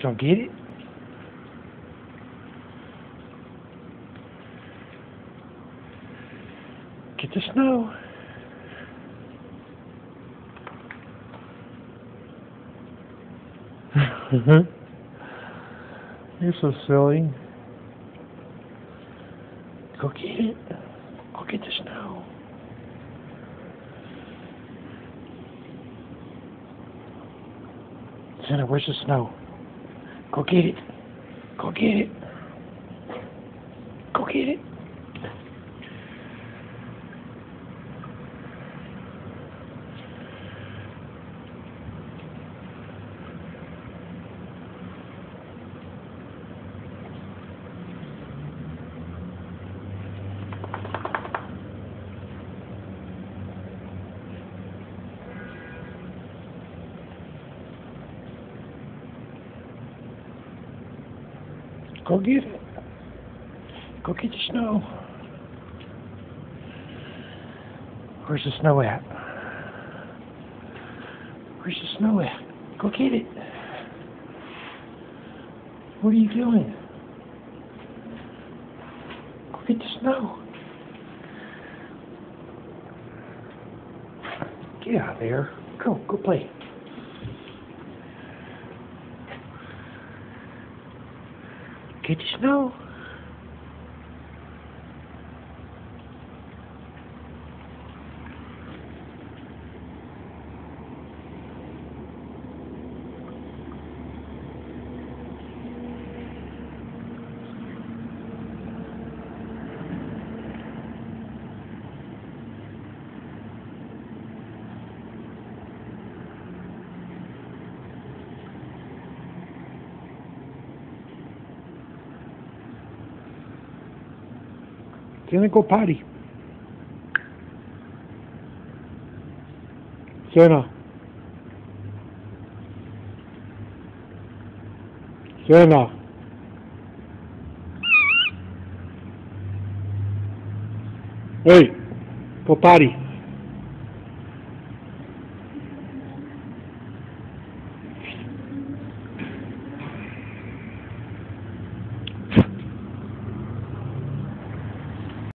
Don't get it? Get the snow. You're so silly. Go get it. Go get the snow. Senna, where's the snow? Go get it. Go get it. Go get it. Go get it. Go get the snow. Where's the snow at? Where's the snow at? Go get it. What are you doing? Go get the snow. Get out of there. Go, go play. Good to know. Get the snow. Gonna go potty. Senna. Senna. Hey, go potty.